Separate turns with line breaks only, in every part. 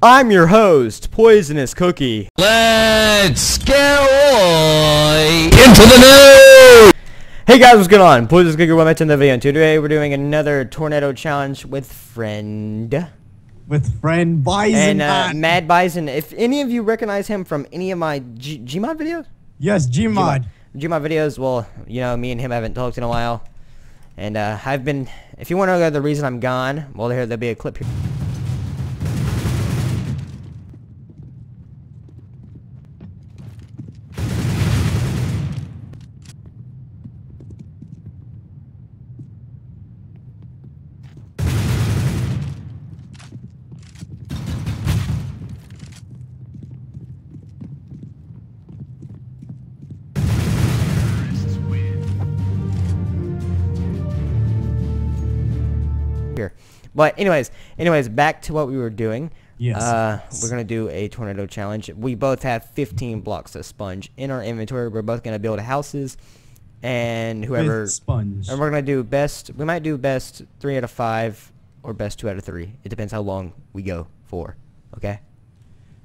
I'm your host, Poisonous Cookie.
Let's get into the news!
Hey guys, what's going on? Poisonous Cookie, welcome back to another video. And today we're doing another tornado challenge with friend.
with friend Bison.
And uh, MadBizon. If any of you recognize him from any of my G- Gmod videos?
yes, Gmod.
Gmod videos, well, you know, me and him haven't talked in a while. And uh, I've been, if you want to know the reason I'm gone, well, here, there'll be a clip here. But anyways, anyways, back to what we were doing.
Yes.
Uh, we're gonna do a tornado challenge. We both have 15 blocks of sponge in our inventory. We're both gonna build houses, and whoever
With sponge.
and we're gonna do best. We might do best three out of five, or best two out of three. It depends how long we go for. Okay.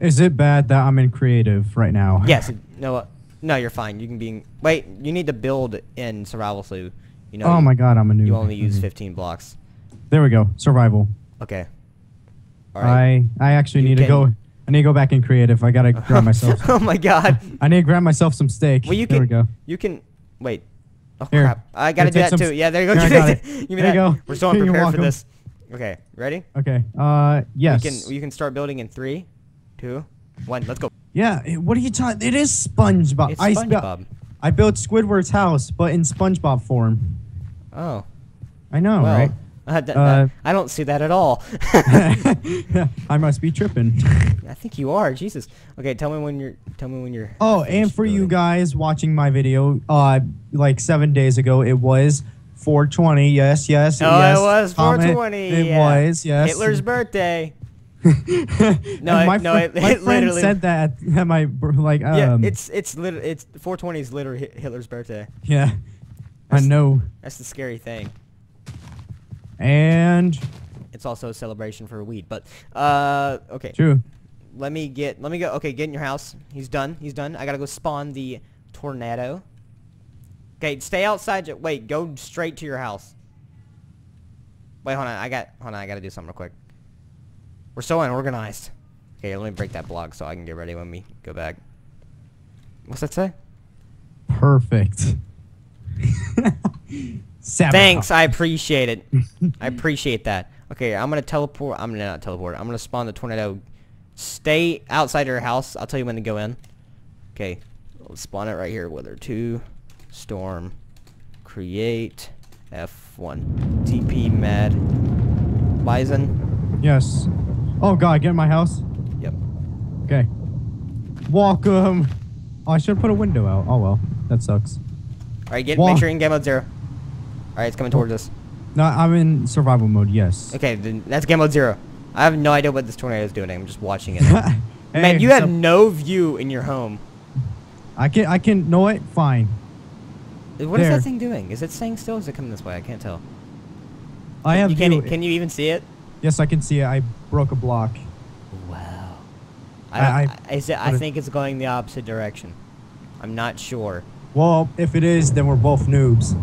Is it bad that I'm in creative right now?
Yes. No. No, you're fine. You can be. Wait. You need to build in survival, so you know.
Oh my god, I'm a new.
You only use 15 blocks.
There we go. Survival.
Okay. All right.
I I actually
You
need
can-
to go. I need to go back in creative. I gotta grab myself.
oh my god.
I need to grab myself some steak.
Well, you
there
can.
we go.
You can. Wait. Oh
Here.
crap! I gotta do that too. Yeah, there you go.
Here, I
Give me
got
that.
it.
Give me
There you go.
We're so unprepared for this. Okay, ready?
Okay. Uh, yes.
You can. You can start building in three, two, one. Let's go.
yeah. What are you talking? It is SpongeBob.
It's
I spe- I built Squidward's house, but in SpongeBob form.
Oh.
I know,
well.
right?
Uh,
Uh,
I don't see that at all.
I must be tripping.
I think you are. Jesus. Okay, tell me when you're. Tell me when you're.
Oh, and for you guys watching my video, uh, like seven days ago, it was 420. Yes, yes.
Oh,
yes.
it was
comment.
420.
It
yeah.
was, yes.
Hitler's birthday. No,
my,
no, it-
my
it
friend
literally-
said that at, at my like um,
yeah, it's it's lit- it's 420 is literally Hitler's birthday.
yeah. I
That's-
know.
That's the scary thing.
And
It's also a celebration for weed. But uh, okay.
true.
Let me get. Let me go. Okay, get in your house. He's done. He's done. I gotta go spawn the tornado. Okay, stay outside. Wait, go straight to your house. Wait, hold on. I got. Hold on. I gotta do something real quick. We're so unorganized. Okay, let me break that block so I can get ready when we go back. What's that say?
Perfect. Sabotage.
Thanks. I appreciate it. I appreciate that. Okay, I'm gonna teleport. I'm gonna not teleport. I'm gonna spawn the tornado. Stay outside your house. I'll tell you when to go in. Okay, let's spawn it right here. Weather two, storm, create, F1, TP mad, bison.
Yes. Oh God, get in my house.
Yep.
Okay. Welcome. Oh, I should have put a window out. Oh well, that sucks.
All right, get
Wha-
make sure in game mode zero. All right, it's coming towards us.
No, I'm in survival mode. Yes.
Okay, then that's game mode zero. I have no idea what this tornado is doing. I'm just watching it.
Hey,
Man, you have no view in your home.
I can. I can. Know it. Fine.
What is
There.
that thing doing? Is it staying still? Or is it coming this way? I can't tell.
I have.
You e- Can you even see it?
Yes, I can see it. I broke a block.
Wow.
I-
I,
I-
is it, I
is-
think it's going the opposite direction. I'm not sure.
Well, if it is, then we're both noobs.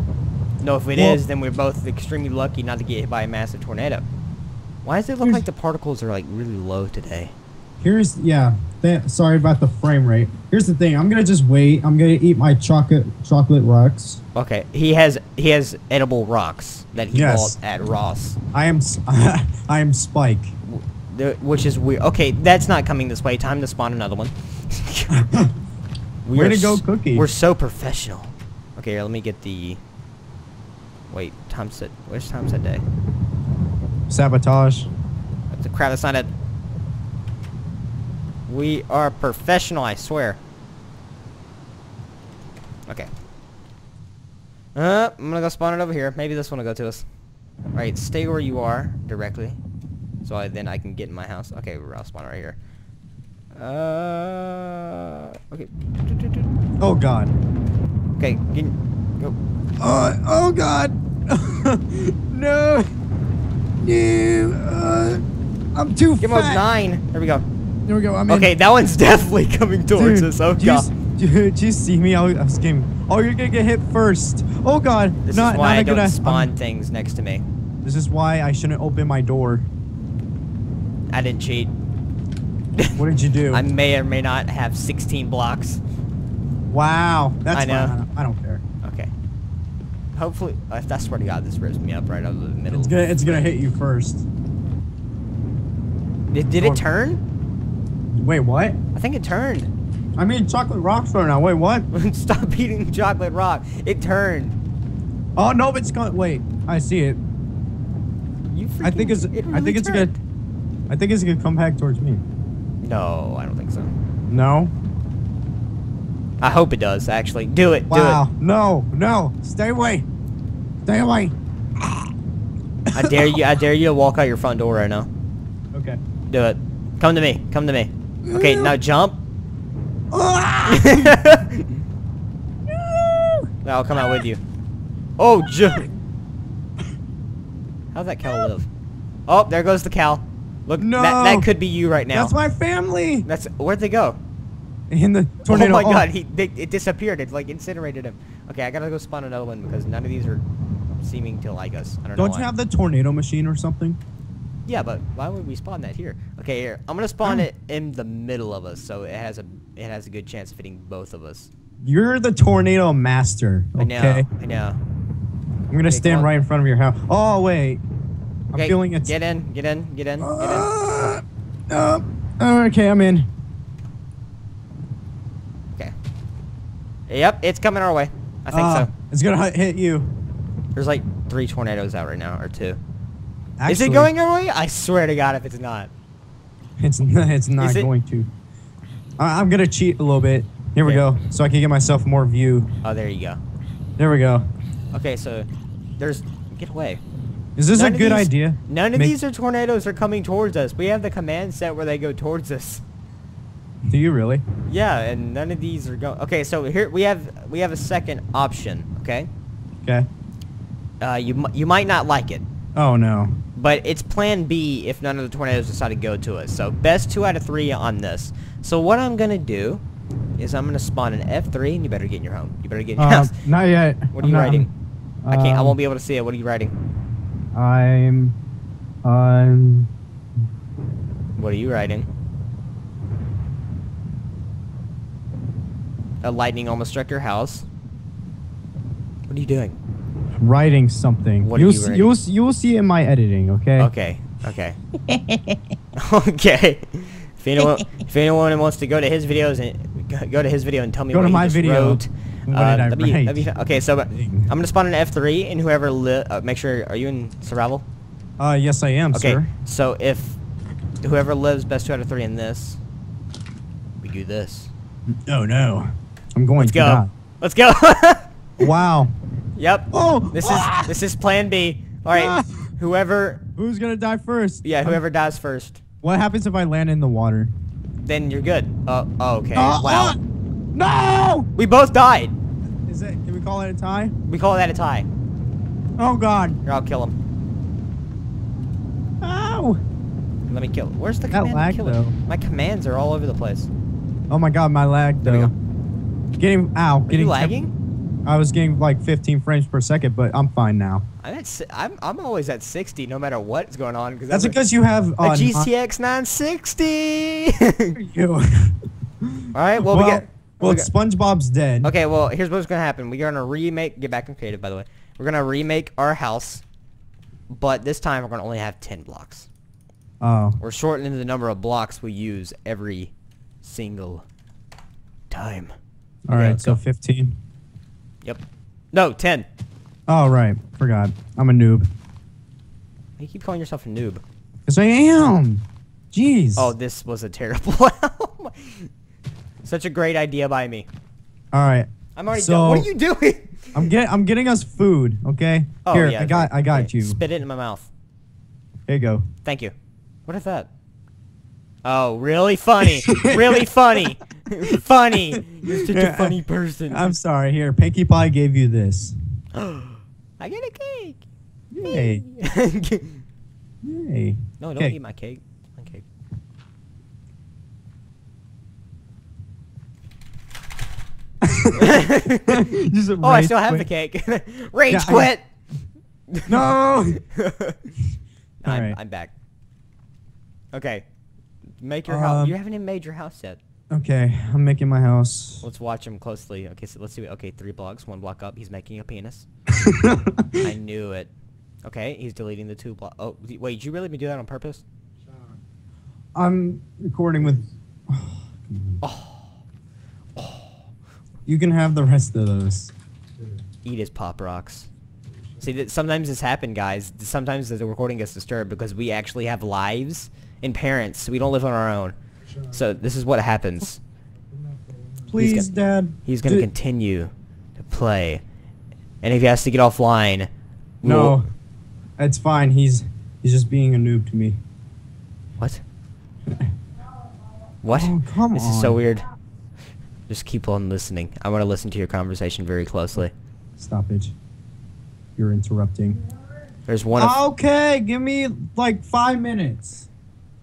No, if it is,
Well-
then we're both extremely lucky not to get hit by a massive tornado. Why does it look like the particles are like really low today?
Here's yeah. Sorry about the frame rate. Here's the thing. I'm gonna just wait. I'm gonna eat my chocolate chocolate rocks.
Okay, he has he has edible rocks that he
Yes.
bought at Ross,
I am. I am Spike.
which is weird. Okay, that's not coming this way. Time to spawn another one. We
Way to go, Cookie.
We're so professional. Okay, let me get the. Wait, time set. Which time set day?
Sabotage.
That's The crap, that's not it. We are professional, I swear. Okay. Uh, I'm gonna go spawn it over here. Maybe this one will go to us. Alright, stay where you are directly. So I, then I can get in my house. Okay, I'll spawn right here. Uh, okay.
Oh God.
Okay, get, go.
Uh, oh God. no. No. Uh, I'm too
Game mode
fat.
nine. There we go.
There we go. I'm in.
Okay, that one's definitely coming towards
Dude,
us. Oh
do you,
god.
dude, do you see me? I was, I was getting. Oh, you're gonna get hit first. Oh God.
This
not,
is why
not
I don't spawn
um,
things next to me.
this is why I shouldn't open my door.
I didn't cheat.
What did you do?
I may or may not have 16 blocks.
wow. That's
I know.
fine. I don't, I don't care.
Hopefully, if I swear to God, this rips me up right out of the middle.
It's gonna. It's gonna hit you first.
Did, did
Oh.
it turn?
Wait, what?
I think it turned.
I mean, chocolate rocks right now. Wait, what?
Stop eating chocolate rock. It turned.
Oh no, it's gone. Wait, I see it.
You
I think it's.
it
I
really
think it's gonna. I think it's gonna come back towards me.
No, I don't think so.
No.
I hope it does, actually. Do it.
Wow. No. No. Stay away. Stay away.
I dare you. I dare you to walk out your front door right now.
Okay.
Do it. Come to me. Come to me. Okay, now jump. Ah! I'll come out with you. Oh, jump. How'd that cow live? Oh, there goes the cow. Look, that, that could be you right now.
That's my family.
That's where'd they go?
In the tornado.
Oh my god, he they, it disappeared. It like incinerated him. Okay, I gotta go spawn another one because none of these are seeming to like us. I don't, know
Don't
why.
you have the tornado machine or something?
Yeah, but why would we spawn that here? Okay, here. I'm gonna spawn
Oh.
it in the middle of us, so it has a it has a good chance of hitting both of us.
You're the tornado master. Okay?
I know. I know.
I'm gonna
Okay,
stand right in front of your house. Oh wait. I'm
Okay,
feeling it's.
Get in. Get in. Get in. Get in.
Uh, uh, okay, I'm in.
Okay. Yep, it's coming our way. I think
Ah,
so.
It's gonna hit- hit you.
There's like three tornadoes out right now, or two. Is it going our way? I swear to God, if it's not.
It's not, it's not
it-
going to. I, I'm gonna cheat a little bit. Here we
Okay.
go, so I can get myself more view.
Oh, there you go.
There we go.
Okay, so there's get away.
Is this
None
a good
these-
idea?
None of
Make-
these are tornadoes are coming towards us. We have the command set where they go towards us.
Do you really?
Yeah, and none of these are going. Okay, so here we have we have a second option. Okay,
Okay.
uh, you you might not like it,
Oh no.
but it's Plan B if none of the tornadoes decide to go to us. So best two out of three on this. So what I'm gonna do is I'm gonna spawn an F3, and you better get in your home. You better get in your
Um,
house.
not yet.
What are
I'm
you
not-
writing? I can't. I
um,
won't be able to see it. What are you writing?
I'm. I'm.
What are you writing? A lightning almost struck your house. What are you doing?
writing something.
What are
you'll
you
see,
writing?
you'll you'll see in my editing. Okay.
Okay. Okay. okay. If anyone, if anyone wants to go to his videos and go- to his video and tell me
Go
what
to my
just
video.
wrote,
What
uh,
did I
be-
write?
be okay, so but I'm gonna spawn an F3, and whoever li- uh, make sure are you in survival?
Uh, yes, I am,
Okay.
sir.
So if whoever lives best two out of three in this, we do this.
Oh no. I'm going
Let's
to
go.
die.
Let's go.
Wow.
yep.
Oh.
This
ah!
is this is Plan B. All right.
Ah.
Whoever,
Who's gonna die first?
yeah, whoever dies first,
What happens if I land in the water?
then you're good. Uh, oh, okay.
Ah,
wow.
ah! no!
We both died.
Is it? Can we call it a tie?
We call that a tie.
Oh God!
Here, I'll kill him.
Ow!
Let me kill. Him. Where's the
That
command
lag,
kill
though.
My commands are all over the place.
Oh my God! My lag
There we
though. Getting ow!
Are
getting
you lagging?
I was getting like 15 frames per second, but I'm fine now.
I'm at. I'm. I'm always at 60, no matter what's going on. Cause
That's
a-
because you have
a
uh,
GTX 960.
you.
All right. Well,
well,
we get.
well,
we
SpongeBob's dead.
Okay, well, here's what's gonna happen. We're gonna remake. Get back in creative, by the way. We're gonna remake our house, but this time we're gonna only have 10 blocks.
Oh.
We're shortening the number of blocks we use every single time.
All
Okay,
So
go.
15.
Yep. No, 10.
Oh right. Forgot. I'm a noob.
You keep calling yourself a noob.
Yes, I am. Jeez.
Oh, this was a terrible. Such a great idea by me.
All right.
I'm already
So-
done. What are you doing?
I'm get. I'm getting us food. Okay.
Oh,
Here,
yeah,
I got. I got
Okay,
you.
Spit it in my mouth.
There you go.
Thank you. What is that? Oh, really funny. really funny. funny. You're such a funny person.
I'm sorry. Here, Pinkie Pie gave you this.
I get a cake.
Yay. Yay.
No, don't
cake.
eat my cake.
My cake.
oh, I still quit. have the cake. rage
yeah,
quit. I...
no.
I'm,
right.
I'm back. Okay. Make your
um, house.
You haven't even made your house yet.
Okay, I'm making my house.
Let's watch him closely. Okay, so let's see. Okay, three blocks, one block up. He's making a penis. I knew it. Okay, he's deleting the two block. Oh, wait, did you really do that on purpose?
I'm recording with. Oh. You can have the rest of those.
Eat his pop rocks. See, that sometimes this happens, guys. Sometimes the recording gets disturbed because we actually have lives and parents. We don't live on our own. So this is what happens.
Please,
got-
Dad.
He's gonna continue to play, and if he has to get offline,
No, it's fine. He's he's just being a noob to me.
What? What?
Oh, come
this is so weird. Just keep on listening. I want to listen to your conversation very closely.
Stop it. You're interrupting.
There's one.
Okay, give me like five minutes.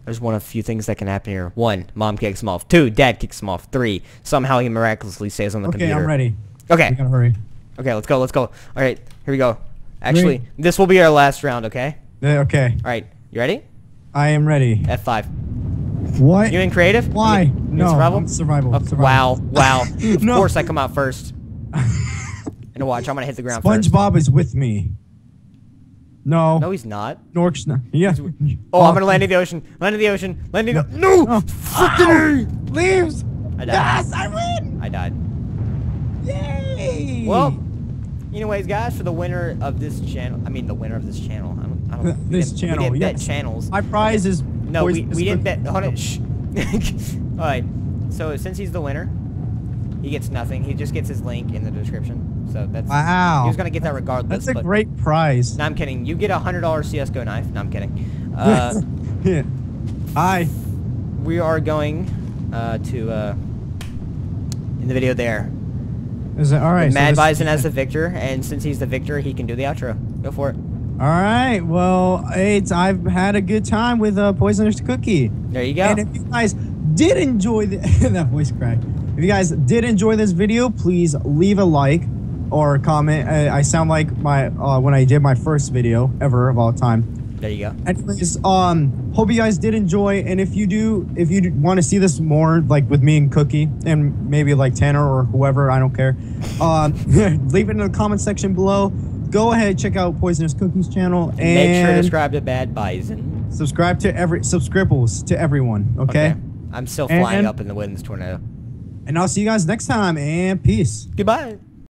There's one of a few things that can happen here. One, mom kicks him off. Two, dad kicks him off. Three, somehow he miraculously stays on the
Okay,
computer.
I'm ready.
Okay.
We gotta hurry.
Okay, let's go. Let's go. All right, here we go. Actually,
Three.
this will be our last round. Okay.
Uh, Okay,
All right, you ready?
I am ready.
F5.
What?
You in creative?
Why?
You, you
No,
survival?
Survival,
Okay,
survival.
Wow, wow. of
No.
course I come out first. And watch, I'm gonna hit the ground first.
SpongeBob is with me. No.
No, he's not.
Nork's not. Yeah.
Oh, I'm gonna land in the ocean. Land in the ocean. Land in the No!
Oh.
Freaking
Leaves.
I died.
Yes, I win.
I died.
Yay.
Well, anyways, guys, for the winner of this channel, I mean the winner of this channel. I don't. I don't. Uh,
this
didn't-
channel.
We didn't bet channels.
My prize is.
No, we, we didn't bet. Hold on. Shh. All right. So since he's the winner, he gets nothing. He just gets his link in the description. So that's.
Wow.
He was gonna get that regardless.
That's a great prize.
No, I'm kidding. You get a hundred dollar CS:GO knife. No, I'm kidding. Uh,
yeah. Hi.
we are going uh, to uh, in the video there.
Is it all right? so
Mad
this-
Bison as the victor, and since he's the victor, he can do the outro. Go for it.
All right. Well, it's I've had a good time with uh, Poisonous Cookie.
There you go.
And if you guys did enjoy the, that voice crack, if you guys did enjoy this video, please leave a like or comment. I, I sound like my uh, when I did my first video ever of all time.
There you go.
Anyways, um, hope you guys did enjoy. And if you do, if you want to see this more, like with me and Cookie, and maybe like Tanner or whoever, I don't care. Um, leave it in the comment section below. Go ahead, check out Poisonous Cookies channel, and
Make sure to subscribe to Bad Bison.
subscribe to every subscribbles to everyone. Okay?
I'm still flying
And-
up in the winds tornado.
and I'll see you guys next time. And peace.
Goodbye.